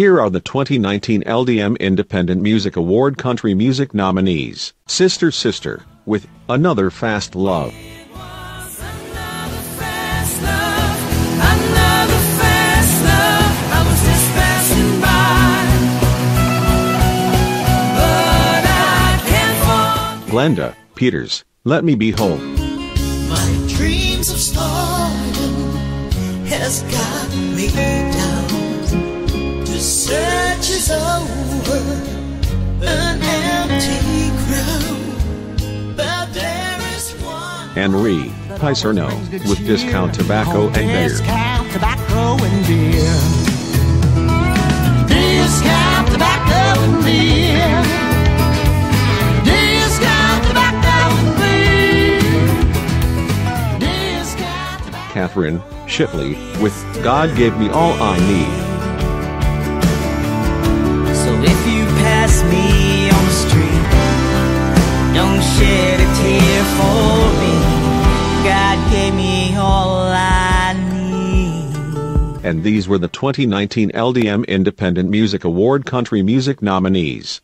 Here are the 2019 LDM Independent Music Award Country Music nominees. Sister Sister, with Another Fast Love. Glenda Peters, Let Me Be Home. My dreams of stardom has got me down. One. Annemarie Picerno, with Discount Tobacco and Beer. Discount tobacco and beer. Discount tobacco and beer. Discount tobacco and beer. Kathryn Shipley, with God Gave Me All I Need. So if you pass me on the street, don't shed a tear for me. And these were the 2019 LDM Independent Music Award Country Music nominees.